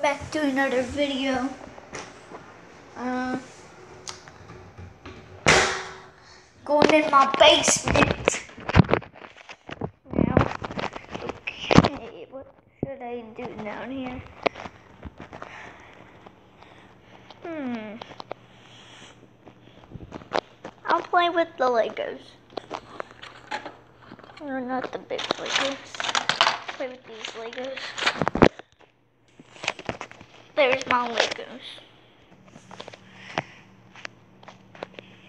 welcome back to another video. Uh, going in my basement. Now, okay, what should I do down here? Hmm. I'll play with the Legos. Or not the big Legos. Play with these Legos. There's my Legos.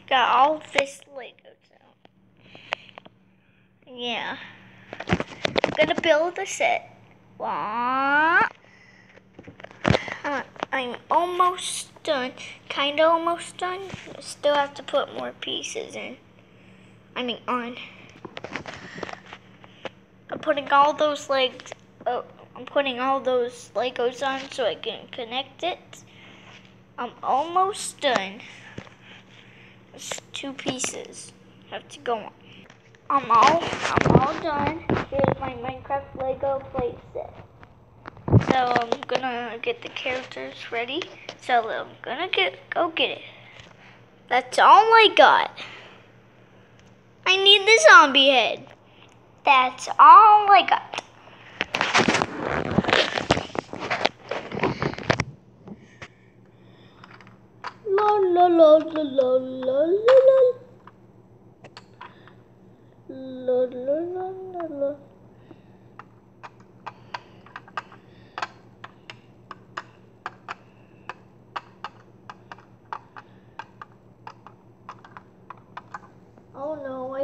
Got all this Legos out. Yeah. Gonna build a set. What? Uh, I'm almost done. Kinda almost done. Still have to put more pieces in. I mean on. I'm putting all those legs. Oh, I'm putting all those Legos on so I can connect it. I'm almost done. It's two pieces have to go on. I'm all I'm all done. Here's my Minecraft Lego play set. So I'm gonna get the characters ready. So I'm gonna get go get it. That's all I got. I need the zombie head. That's all I got.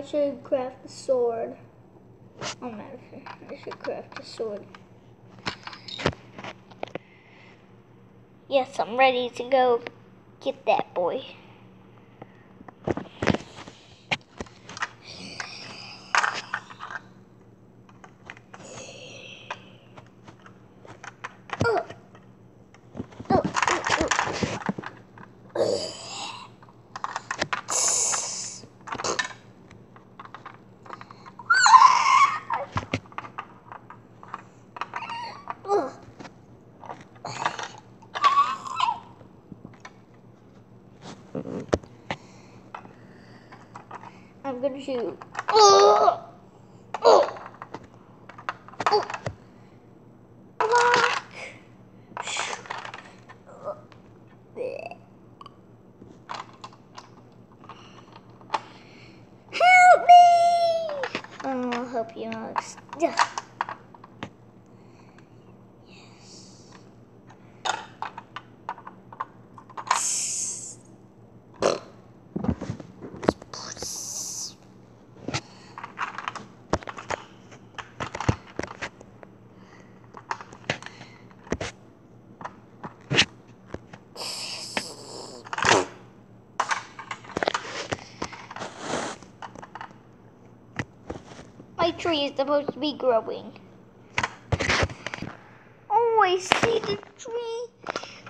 Should craft a sword. Oh I should craft a sword. Yes, I'm ready to go get that boy. Ah. Bleh. Help me! Oh, I'll help you, Alex. Yeah. My tree is supposed to be growing. Oh, I see the tree.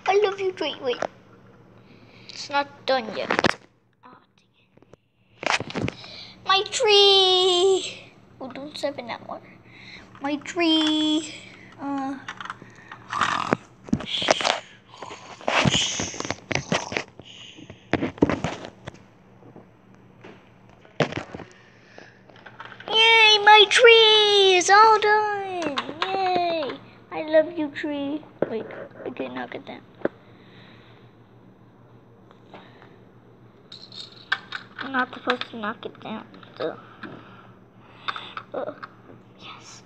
I love you, tree. Wait. It's not done yet. Oh. My tree. Oh, don't step in that water. My tree. Uh. Yay, my tree is all done. Yay. I love you, tree. Wait, okay, knock it down. I'm not supposed to knock it down. Ugh. Ugh. Oh, yes.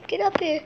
Get up here.